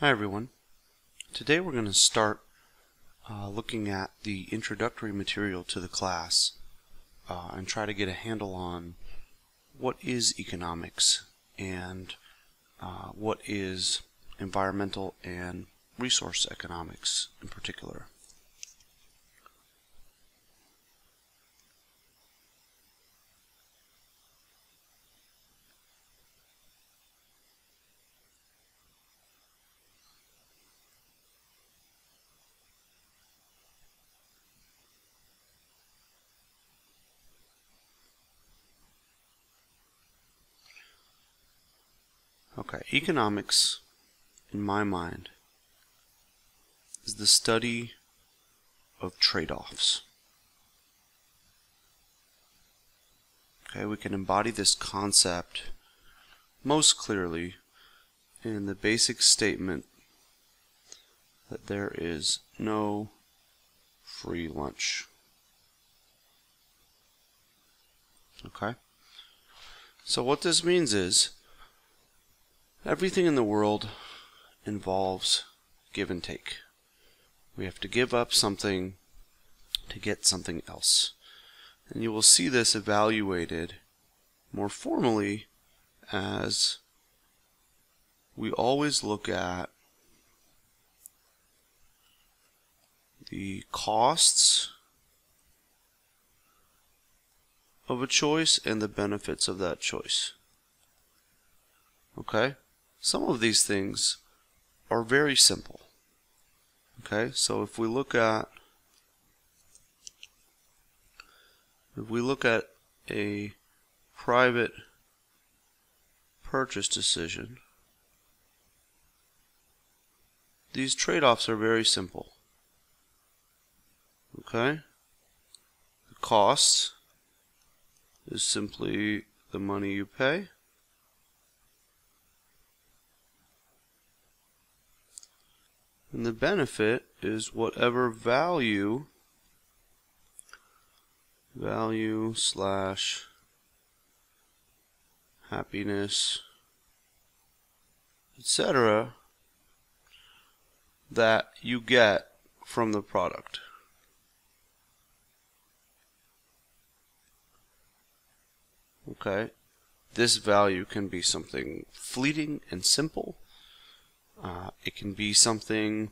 Hi everyone. Today we're going to start uh, looking at the introductory material to the class uh, and try to get a handle on what is economics and uh, what is environmental and resource economics in particular. Okay, economics, in my mind, is the study of trade-offs. Okay, we can embody this concept most clearly in the basic statement that there is no free lunch. Okay? So what this means is Everything in the world involves give and take. We have to give up something to get something else. And you will see this evaluated more formally as we always look at the costs of a choice and the benefits of that choice. Okay? Some of these things are very simple. Okay, so if we look at if we look at a private purchase decision, these trade-offs are very simple. Okay? The cost is simply the money you pay. And the benefit is whatever value value slash happiness etc that you get from the product. Okay, this value can be something fleeting and simple uh, it can be something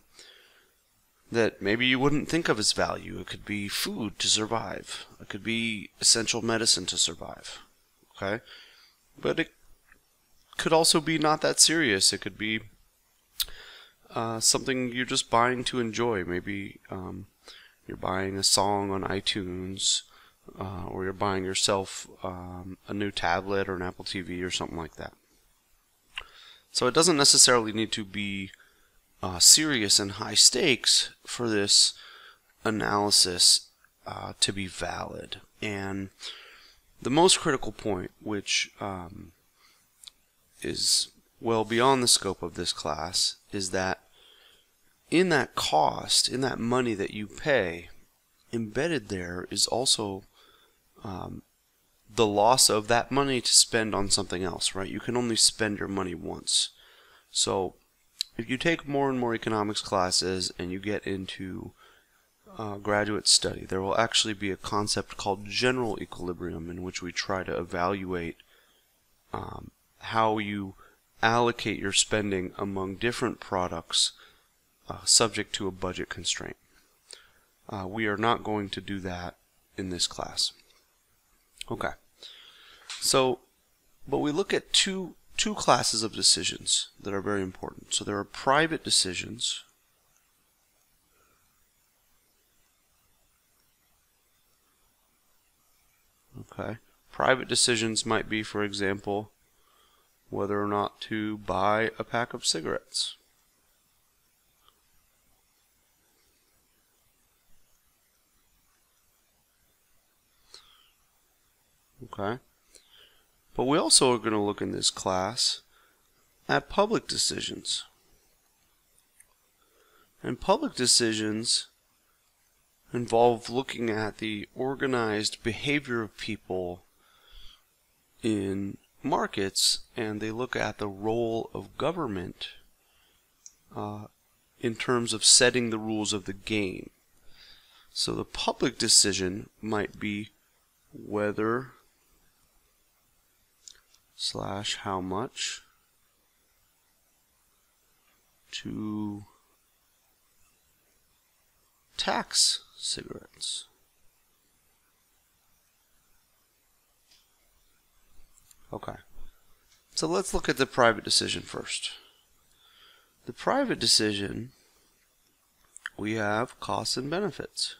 that maybe you wouldn't think of as value. It could be food to survive. It could be essential medicine to survive. Okay? But it could also be not that serious. It could be uh, something you're just buying to enjoy. Maybe um, you're buying a song on iTunes, uh, or you're buying yourself um, a new tablet or an Apple TV or something like that. So it doesn't necessarily need to be uh, serious and high stakes for this analysis uh, to be valid. And the most critical point, which um, is well beyond the scope of this class, is that in that cost, in that money that you pay, embedded there is also um, the loss of that money to spend on something else, right? You can only spend your money once. So if you take more and more economics classes and you get into uh, graduate study, there will actually be a concept called general equilibrium in which we try to evaluate um, how you allocate your spending among different products uh, subject to a budget constraint. Uh, we are not going to do that in this class. Okay. So, but we look at two two classes of decisions that are very important. So there are private decisions Okay. Private decisions might be, for example, whether or not to buy a pack of cigarettes. Okay. But we also are going to look in this class at public decisions. And public decisions involve looking at the organized behavior of people in markets and they look at the role of government uh, in terms of setting the rules of the game. So the public decision might be whether slash how much to tax cigarettes. Okay. So let's look at the private decision first. The private decision, we have costs and benefits.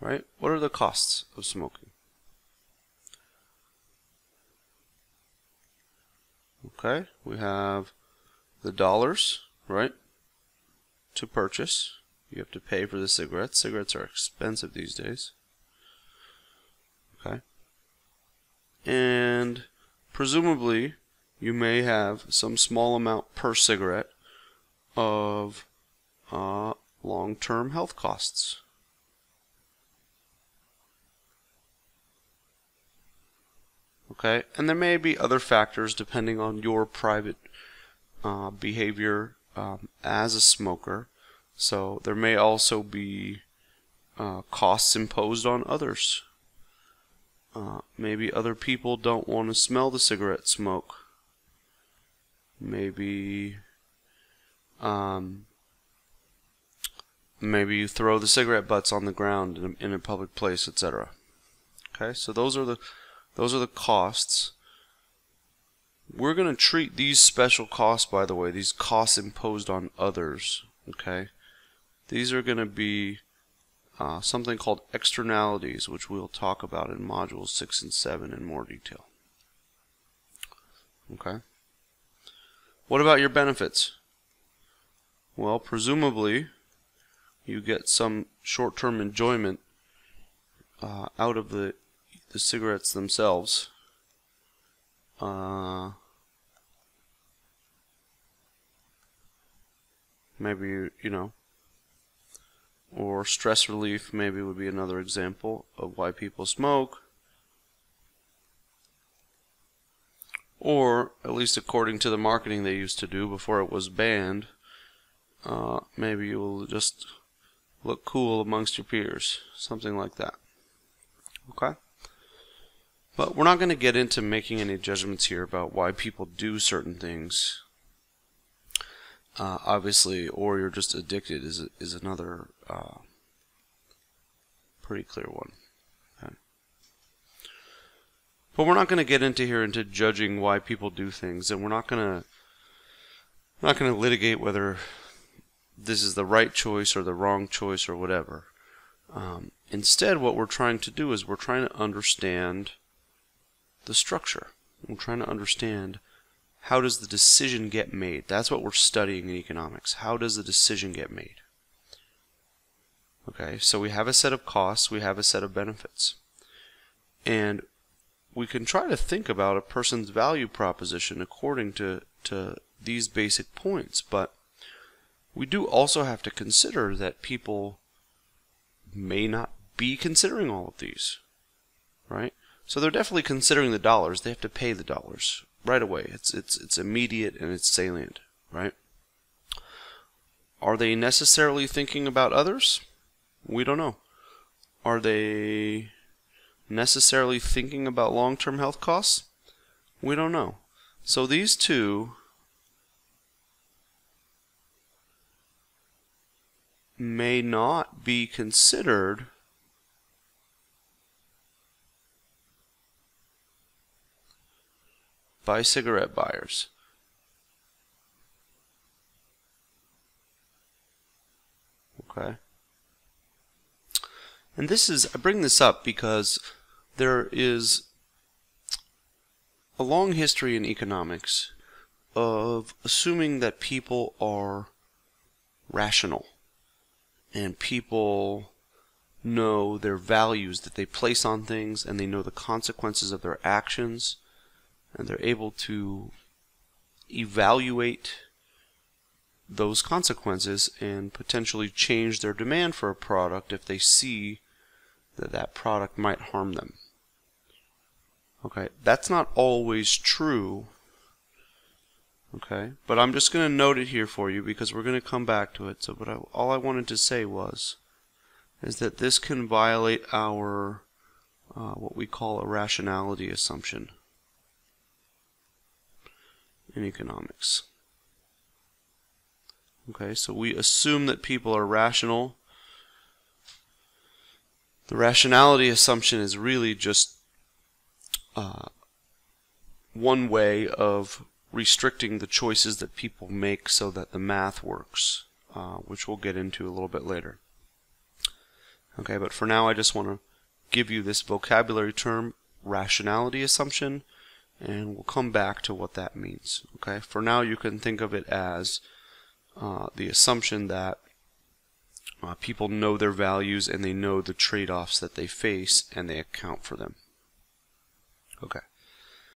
Right? What are the costs of smoking? Okay, we have the dollars, right, to purchase. You have to pay for the cigarettes. Cigarettes are expensive these days. Okay. And presumably, you may have some small amount per cigarette of uh, long-term health costs. Okay, and there may be other factors depending on your private uh, behavior um, as a smoker. So there may also be uh, costs imposed on others. Uh, maybe other people don't want to smell the cigarette smoke. Maybe, um, maybe you throw the cigarette butts on the ground in a, in a public place, etc. Okay, so those are the those are the costs. We're going to treat these special costs, by the way, these costs imposed on others, okay? These are going to be uh, something called externalities, which we'll talk about in modules 6 and 7 in more detail. Okay? What about your benefits? Well, presumably, you get some short-term enjoyment uh, out of the the cigarettes themselves. Uh, maybe, you know, or stress relief maybe would be another example of why people smoke. Or, at least according to the marketing they used to do before it was banned, uh, maybe you will just look cool amongst your peers. Something like that. Okay? But we're not going to get into making any judgments here about why people do certain things. Uh, obviously, or you're just addicted is is another uh, pretty clear one. Okay. But we're not going to get into here into judging why people do things, and we're not going to not going to litigate whether this is the right choice or the wrong choice or whatever. Um, instead, what we're trying to do is we're trying to understand the structure. We're trying to understand how does the decision get made. That's what we're studying in economics. How does the decision get made? Okay, so we have a set of costs, we have a set of benefits. And we can try to think about a person's value proposition according to, to these basic points, but we do also have to consider that people may not be considering all of these, right? So they're definitely considering the dollars. They have to pay the dollars right away. It's it's it's immediate and it's salient, right? Are they necessarily thinking about others? We don't know. Are they necessarily thinking about long-term health costs? We don't know. So these two may not be considered by cigarette buyers. Okay. And this is, I bring this up because there is a long history in economics of assuming that people are rational and people know their values that they place on things and they know the consequences of their actions and they're able to evaluate those consequences and potentially change their demand for a product if they see that that product might harm them. Okay, that's not always true Okay, but I'm just going to note it here for you because we're going to come back to it. So, what I, all I wanted to say was, is that this can violate our uh, what we call a rationality assumption in economics. Okay, so we assume that people are rational. The rationality assumption is really just uh, one way of restricting the choices that people make so that the math works, uh, which we'll get into a little bit later. Okay, but for now I just want to give you this vocabulary term, rationality assumption, and we'll come back to what that means. Okay, for now you can think of it as uh, the assumption that uh, people know their values and they know the trade-offs that they face and they account for them. Okay.